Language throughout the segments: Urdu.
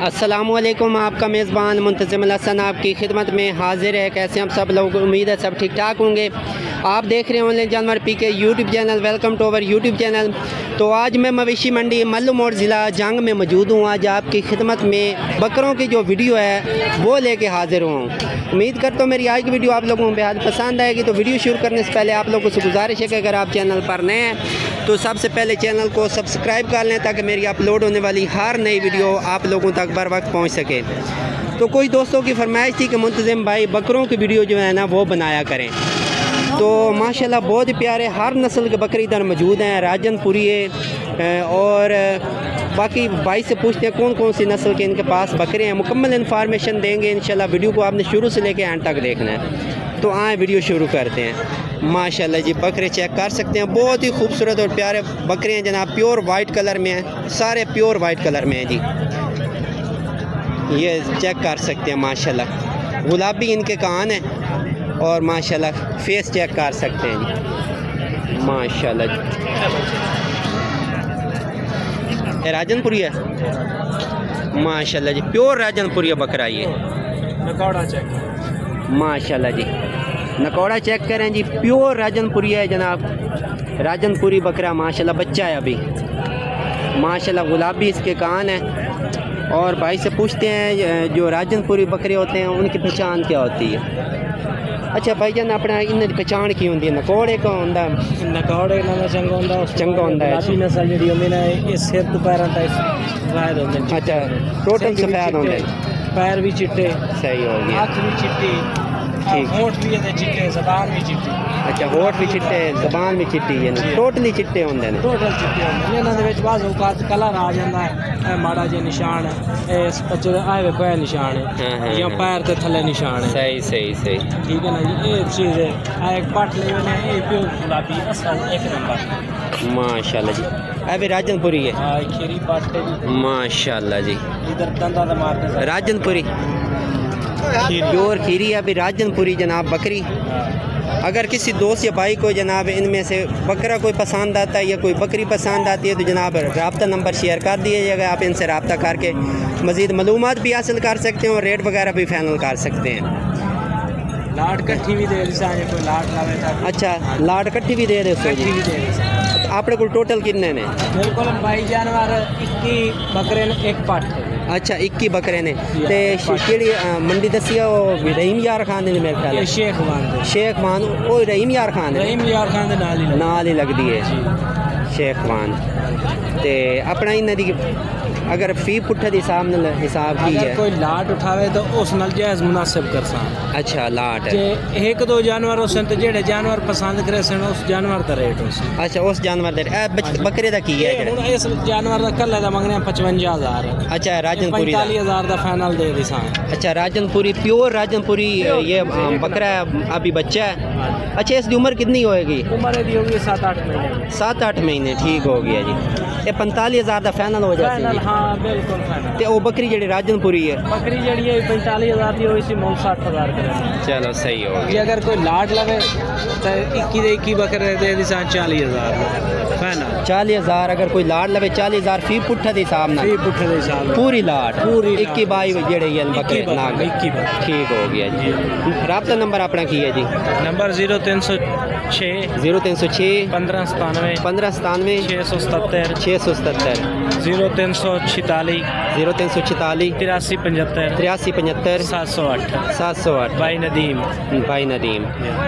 السلام علیکم، آپ کا میزبان منتظم الحسن آپ کی خدمت میں حاضر ہے۔ کیسے ہم سب؟ لوگ امید ہے سب ٹھیک ٹھاک ہوں گے۔ آپ دیکھ رہے ہیں آن لائن جانور P K YouTube channel, welcome to our YouTube channel. تو آج میں مویشی منڈی ملو موڑ ضلع جنگ میں موجود ہوں۔ آج آپ کی خدمت میں بکروں کی جو ویڈیو ہے، وہ لے کے حاضر ہوں۔ امید کرتا ہوں میری آج کی ویڈیو آپ لوگوں کو بہت پسند آئے گی۔ تو ویڈیو شروع کرنے سے پہلے آپ لوگوں سے گزارش ہے کہ اگر آپ چینل پر نئے ہیں تو سب سے پہلے چینل کو سبسکرائب کر لیں تاکہ میری اپلوڈ ہونے والی ہر نئی ویڈیو آپ لوگوں تک بر وقت پہنچ سکے۔ تو کوئی دوستوں کی فرمائش تھی کہ منتظم بھائی بکروں کی ویڈیو جو ہے نا وہ بنایا کریں۔ تو ماشاءاللہ بہت ہی پیارے ہر نسل کے بکری ادھر موجود ہیں، راجن پوری ہے اور باقی بھائی سے پوچھتے ہیں کون کون سی نسل کے ان کے پاس بکرے ہیں۔ مکمل انفارمیشن دیں گے انشاءاللہ ویڈیو کو آپ نے شروع سے لے کے اینڈ تک دیکھنا ہے۔ تو آئیں ویڈیو شروع کرتے ہیں۔ ماشاءاللہ جی بکرے چیک کر سکتے ہیں۔ بہت ہی خوبصورت اور پیارے بکرے ہیں جناب۔ پیور وائٹ کلر میں ہیں۔ سارے پیور وائٹ کلر میں ہیں جی۔ یہ چیک کر سکتے ہیں ماشاءاللہ۔ گلابی ان کے کان ہیں اور ماشاءاللہ فیس چیک کر سکتے ہیں جی۔ ماشاءاللہ جی۔ راجن پوری ہے۔ ماشاءاللہ جی پیور راجن پوری بکرا یہ۔ ماشاءاللہ جی۔ نکوڑا چیک کریں جی پیور راجن پوری ہے جناب۔ راجن پوری بکرا ماشاءاللہ بچہ ہے ابھی۔ ماشاءاللہ گلابی اس کے کان ہیں۔ اور بھائی سے پوچھتے ہیں جو راجن پوری بکرے ہوتے ہیں ان کی پہچان کیا ہوتی ہے؟ اچھا بھائی جان اپنا ان کی پہچان کی ہوتی ہے؟ نکوڑے کا ہوتا نکوڑے نہ چنگا ہوندا چنگا ہوندا ہے۔ گلابی نسل جڑی ہوندی نا یہ سر تو پیراں تک سفید ہوندے اچھا ٹوٹل سفید ہوتے پیر بھی چٹے صحیح ہو گیا۔ ہاتھ بھی چٹے۔ ہونٹ بھی چٹے زبان بھی چٹی اچھا ہوٹ بھی چٹے زبان بھی چٹی ہے۔ ٹوٹلی چٹے ہوندے نے۔ ٹوٹل چٹے ہوندے انہاں دے وچ بعض اوقات کلر آ جاندا ہے۔ اے ماڑا جے نشان ہے اے اس دے آئے ویکھو اے نشان ہاں، ہاں، ہے یا ہاں۔ پیر تے تھلے نشان ہے۔ صحیح صحیح صحیح۔ ٹھیک ہے نا جی یہ چیز ہے۔ اے ایک پٹ لے نے اے پیو گلابی اصل ایک نمبر۔ ماشاءاللہ جی۔ اے بھی راجن پوری ہے۔ ہاں کھیری پٹ ہے جی۔ ماشاءاللہ جی۔ ادھر دندا تے مارتے راجن پوری پیور کھیری ہے ابھی راجن پوری جناب بکری۔ اگر کسی دوست یا بھائی کو جناب ان میں سے بکرا کوئی پسند آتا ہے یا کوئی بکری پسند آتی ہے تو جناب رابطہ نمبر شیئر کر دیے جائے گا آپ ان سے رابطہ کر کے مزید معلومات بھی حاصل کر سکتے ہیں اور ریٹ وغیرہ بھی فائنل کر سکتے ہیں۔ لاٹ کٹھی بھی دے لاٹ اچھا لاڈ کٹھی بھی دے دے اپنے کو ٹوٹل کتنے نے؟ بالکل بھائی جانور 21 بکرے نے ایک پٹ۔ اچھا اکی بکرے نے جی، تے ہاں، کیڑی منڈی دسی ہے وہ رحیم یار خان نے میرے خیال یہ ہے شیخ مان دے شیخ مان وہ رحیم یار خان ہے رحیم یار خان دے نال ہی لگا نال ہی لگدی ہے جی دی اگر فی پٹھے دی حساب نال حساب کی اگر ہے۔ کوئی لاٹ اٹھاوے تو اس نال جائز مناسب کر سا اچھا لاٹ ہے۔ ایک دو جانور ہوسن تے جڑے جانور پسند کرے سن اس جانور دا ریٹ ہوس اچھا اس جانور دے اے بچ- بکرے دا کی ہے ہن اس جانور دا کلے دا منگنے 55000 اچھا راجن پوری دا 45000 دا فائنل دے دیسا اچھا راجن پوری پیور راجن پوری یہ بکرا ہے ابھی بچہ ہے۔ اچھا اس دی عمر کتنی ہوئے گی؟ عمر دی ہوگی 7 8 مہینے۔ سات آٹھ مہینے ٹھیک ہو گیا جی۔ یہ پنتالی ہزار دا فائنل ہو جاتی فائنل ہے ہاں بالکل تے او بکری جڑی راجن پوری ہے 45000 دی ہوئی سی مول 60000 کرے۔ چلو صحیح ہو گیا۔ جی، اگر کوئی لاٹ لوے تے 21 دے 21 بکرے دے دی سان 40000 فنا 40000 اگر کوئی لاٹ لوے 40000 فی پٹھا دے حساب نال۔ فی پٹھا دے حساب پوری لاٹ پوری 21 بائی جڑے ہیں بکرے نا 21 ٹھیک ہو گیا جی۔ رابطہ نمبر اپنا کی ہے جی؟ نمبر 0306 0306 1597 1597 677 677 0306 چھتالیس زیرو تین سو چھتالیس تراسی پچہتر تراسی پنجتر سات سو آٹھ سات سو آٹھ بائی ندیم بائی ندیم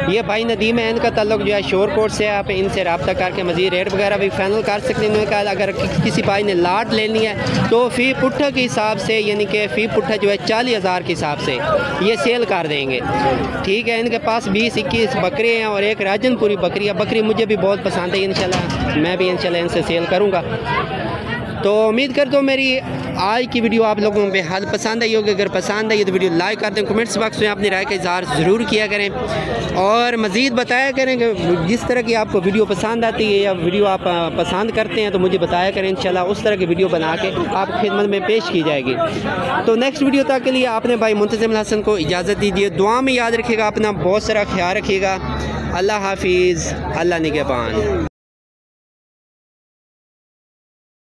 یہ بائی ندیم ہے ان کا تعلق جو ہے شور کوٹ سے آپ ان سے رابطہ کر کے مزید ریٹ وغیرہ بھی فائنل کر سکتے ہیں کہا اگر کسی بھائی نے لاٹ لینی ہے تو فی پٹھا کے حساب سے یعنی کہ فی پٹھا جو ہے چالیس ہزار کے حساب سے یہ سیل کر دیں گے ٹھیک ہے ان کے پاس بیس اکیس بکرے ہیں اور ایک راجن پوری بکری ہے بکری مجھے بھی بہت پسند ہے انشاءاللہ میں بھی انشاءاللہ ان سے سیل کروں گا تو امید کرتا ہوں میری آج کی ویڈیو آپ لوگوں کو بے حد پسند آئی ہوگی۔ اگر پسند آئی تو ویڈیو لائک کر دیں، کمنٹس باکس میں اپنی رائے کا اظہار ضرور کیا کریں۔ اور مزید بتایا کریں کہ جس طرح کی آپ کو ویڈیو پسند آتی ہے یا ویڈیو آپ پسند کرتے ہیں تو مجھے بتایا کریں، انشاءاللہ اس طرح کی ویڈیو بنا کے آپ کی خدمت میں پیش کی جائے گی۔ تو نیکسٹ ویڈیو تک کے لیے آپ نے بھائی منتظم الحسن کو اجازت دیجیے۔ دعا میں یاد رکھیے گا، اپنا بہت سارا خیال رکھیے گا۔ اللہ حافظ، اللہ نگہبان۔